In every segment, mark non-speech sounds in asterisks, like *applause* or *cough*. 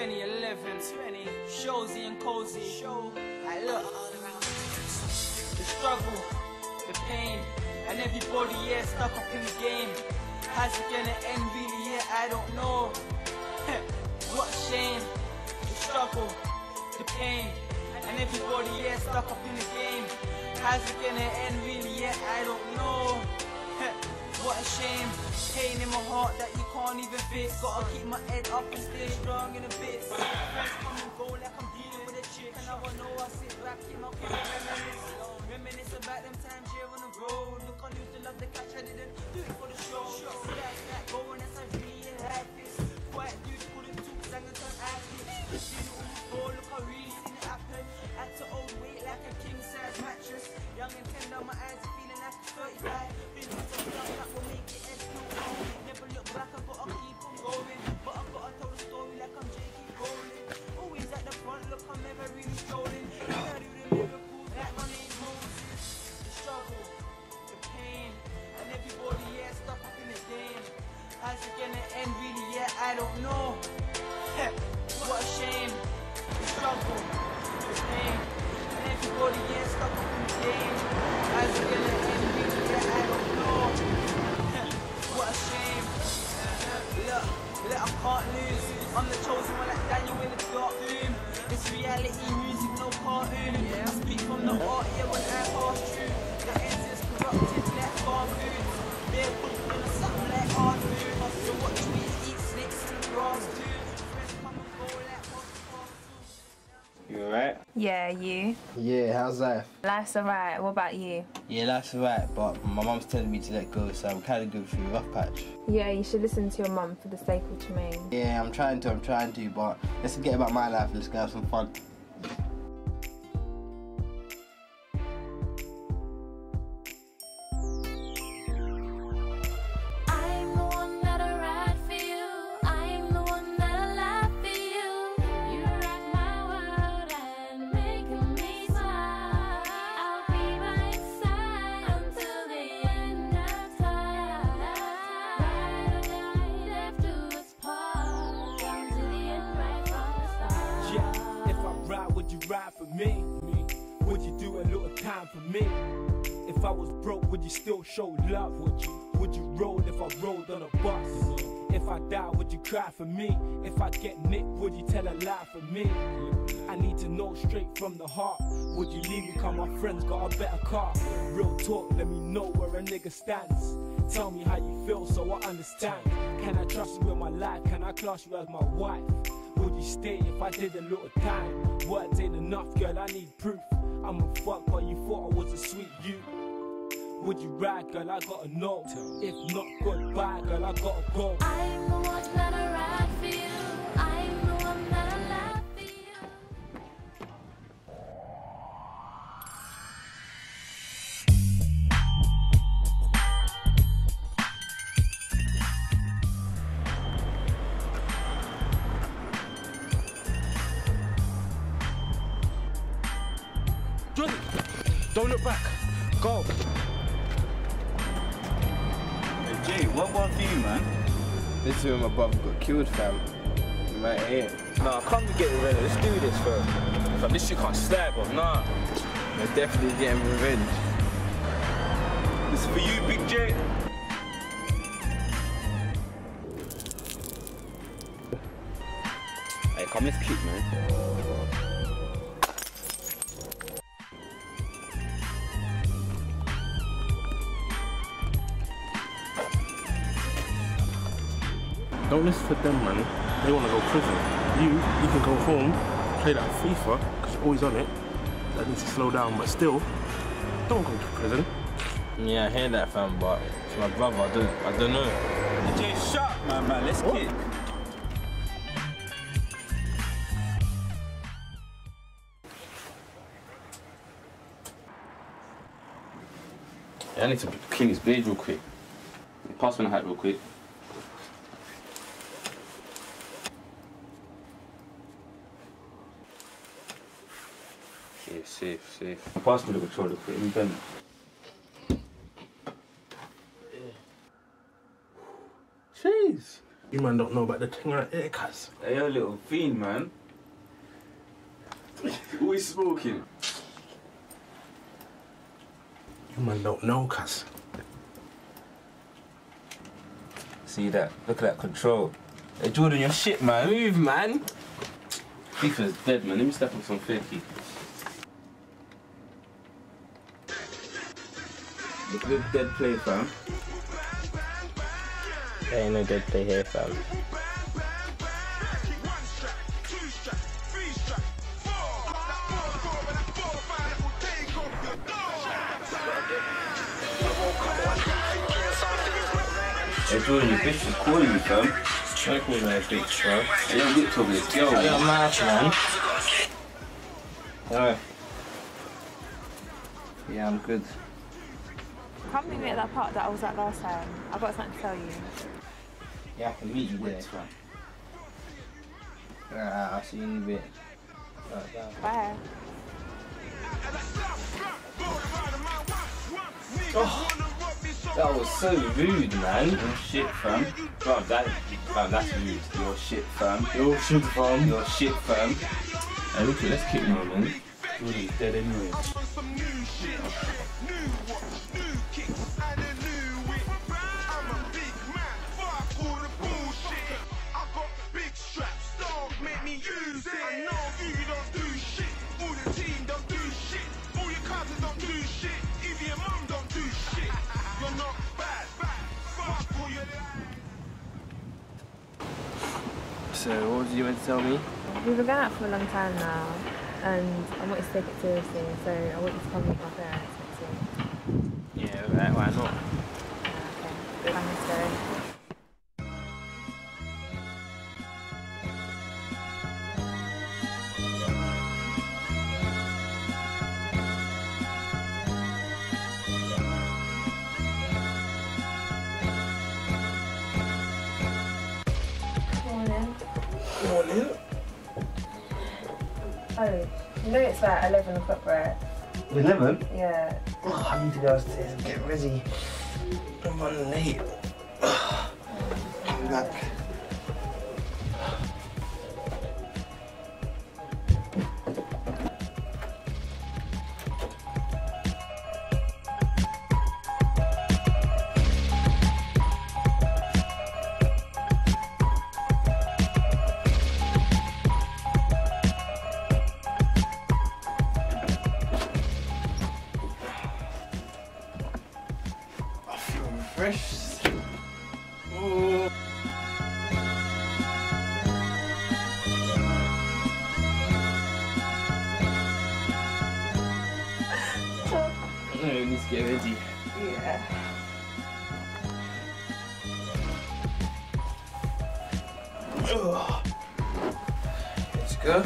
2011, 20, Shosy and Cozy. Show, I look. The struggle, the pain, and everybody, yeah, stuck up in the game. How's it gonna end, really, yeah, I don't know. *laughs* what shame. The struggle, the pain, and everybody, yeah, stuck up in the game. How's it gonna end, really, yeah, I don't know. What a shame. Pain in my heart that you can't even fix. Gotta keep my head up and stay strong in a bit. Friends come and go like I'm dealing with a chick. And now I know I sit back in my crib and reminisce. Reminisce about them times here on the road. Look, I used to love the catch, I didn't Yeah, you. Yeah, how's life? Life's alright. What about you? Yeah, life's alright, but my mum's telling me to let go, so I'm kind of going through a rough patch. Yeah, you should listen to your mum for the sake of Tremaine. Yeah, I'm trying to, I'm trying to, but let's forget about my life, let's go have some fun. Ride, for me? Would you do a little time for me? If I was broke, would you still show love? Would you? Would you roll if I rolled on a bus? If I die, would you cry for me? If I get nicked, would you tell a lie for me? I need to know straight from the heart. Would you leave me cause my friends got a better car? Real talk, let me know where a nigga stands. Tell me how you feel so I understand. Can I trust you with my life? Can I class you as my wife? Would you stay if I did a little time? Words ain't enough, girl, I need proof. I'm a fuck, but you thought I was a sweet you. Would you ride, girl? I gotta know. If not, goodbye, girl, I gotta go. I'm the one that'll ride for you. Don't back. Go. Jay, what one for you, man? This is when my brother got killed, fam. Right here. Nah, come to get revenge. Let's do this, bro. Fam, this shit can't slide, bro. Nah. We're definitely getting revenge. This is for you, Big J. Hey, come, let's kick, man. Don't listen to them, man. They want to go prison. You, you can go home, play that FIFA, because you're always on it. That needs to slow down, but still, don't go to prison. Yeah, I hear that, fam, but it's my brother, I don't, I don't know. Jay, shut up, man, man. Let's kick. Yeah, I need to clean his blade real quick. Pass me the hat real quick. Safe, safe, safe. Pass me the controller quick. Let me bend. Jeez. You man don't know about the thing right here, cuz. Hey, yo, little fiend, man. Always smoking. You man don't know, cuz. See that? Look at that control. Hey, Jordan, your shit, man. Move, man. FIFA's dead, man. Let me step up some fakey. Look at the dead play, fam. There ain't no dead play here, fam. Hey, Jordan, your bitch is calling you, fam. Don't call me a bitch, bro. Hey, yo, whipped over this girl, I got man. mouth, man. Alright. Yeah, I'm good. Come meet me at that park that I was at last time. I've got something to tell you. Yeah, I can meet you there. Whipped, fam. Alright, I'll see you in a bit. Alright, bye. Bye. That was so rude, man. Your shit, fam. Bro, that, fam, that's rude. Your shit, fam. Your shit, fam. Your shit, fam. Hey, look, let's keep now, man. Jordan's dead anyway. So, what was you meant to tell me? We've been going out for a long time now, and I want you to take it seriously. So I want you to come meet my parents next. Yeah, alright, why not? Oh, you know it's like 11 o'clock, right? 11? Yeah. Oh, I need to go upstairs and get ready. I'm running late. I'm back. Feel refreshed. Oh. I need to get ready. Yeah. Ugh. Let's go.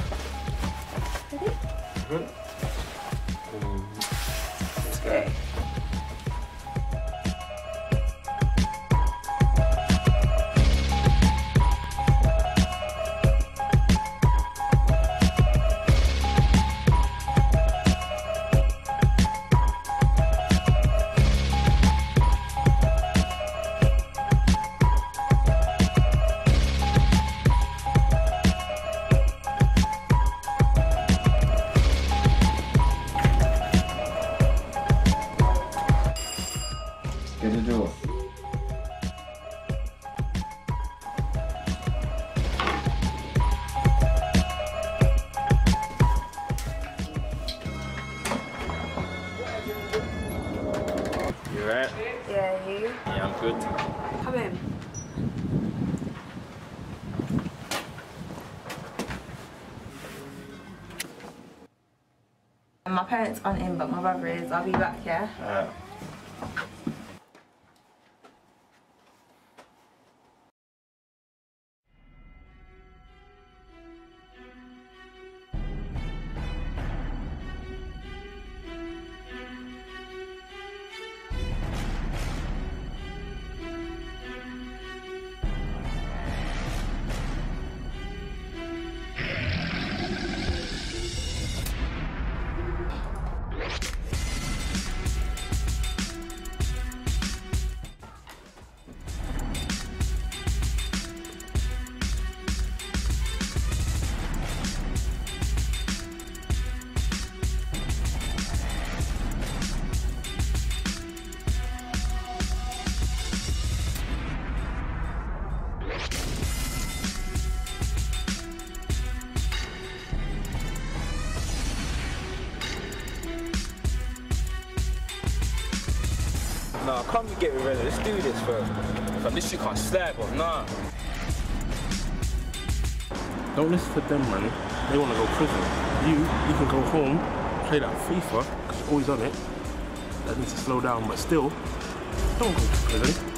Mhm. Let's You right? Yeah, you? Yeah, I'm good. Come in. My parents aren't in, but my brother is. I'll be back, yeah? Alright. Come and get me ready. Let's do this, bro. Fam, this shit can't slide, bro. Nah. Don't listen to them, man. They want to go prison. You, you can go home, play that FIFA, because you're always on it. That needs to slow down, but still, don't go to prison.